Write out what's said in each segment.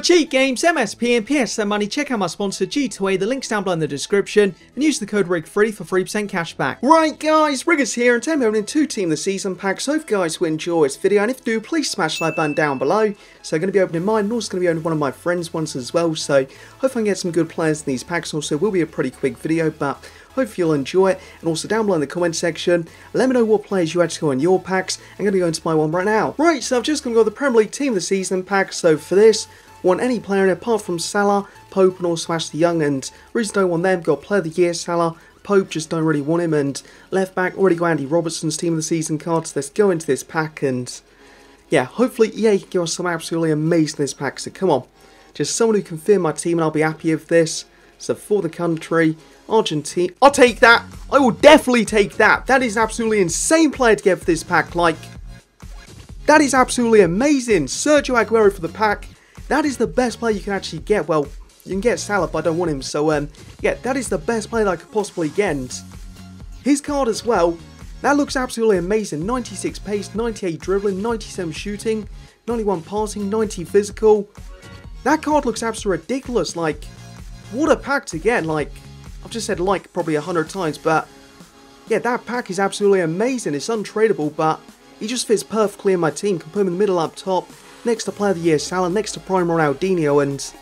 For cheat games, MSP and PS, PSN money, check out my sponsor G2A, the link's down below in the description, and use the code RIG3 for 3% cashback. Right guys, Riggers here, and today I'm opening two Team of the Season packs, so if you guys will enjoy this video, and if you do, please smash the like button down below. So I'm going to be opening mine, and also going to be opening one of my friends' ones as well, so hope I can get some good players in these packs, also will be a pretty quick video, but Hope you'll enjoy it. And also down below in the comment section, let me know what players you actually got in your packs. I'm going to go into my one right now. Right, so I've just going to go the Premier League Team the Season pack. So for this, want any player in apart from Salah, Pope and also Ashley Young. And reason I don't want them, got Player of the Year Salah, Pope just don't really want him. And left back, already got Andy Robertson's Team of the Season card. So let's go into this pack and... Yeah, hopefully EA can give us some absolutely amazing this pack. So come on. Just someone who can fit my team and I'll be happy with this. So for the country, Argentina. I'll take that. I will definitely take that. That is absolutely insane player to get for this pack. Like, that is absolutely amazing. Sergio Aguero for the pack. That is the best player you can actually get. Well, you can get Salah, but I don't want him. So, um, yeah, that is the best player I could possibly get. His card as well. That looks absolutely amazing. 96 pace, 98 dribbling, 97 shooting, 91 passing, 90 physical. That card looks absolutely ridiculous. Like, what a pack to get. Like, I've just said like probably a hundred times, but yeah, that pack is absolutely amazing. It's untradeable, but he just fits perfectly in my team. Can put him in the middle up top, next to Player of the Year Salah, next to Prime Ronaldinho, and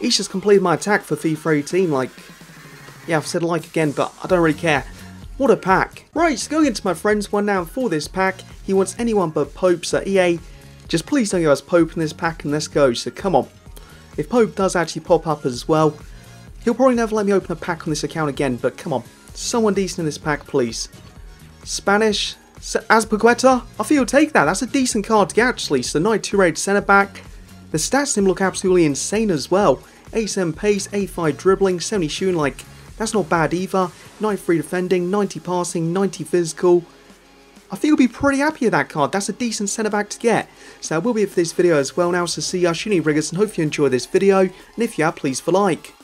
he's just completed my attack for FIFA 18. Like, yeah, I've said like again, but I don't really care. What a pack. Right, so going into my friend's one now for this pack, he wants anyone but Pope, so EA, just please don't give us Pope in this pack and let's go, so come on. If Pope does actually pop up as well, He'll probably never let me open a pack on this account again, but come on. Someone decent in this pack, please. Spanish, Azpilicueta? I feel you'll take that. That's a decent card to get, actually. So 92 rated centre back. The stats him look absolutely insane as well. 87 pace, 85 dribbling, 70 shooting, like, that's not bad either. 93 defending, 90 passing, 90 physical. I think you'll be pretty happy with that card. That's a decent centre back to get. So that will be it for this video as well now. So see you, Shuni Riggers, and hope you enjoy this video. And if you have, please for like.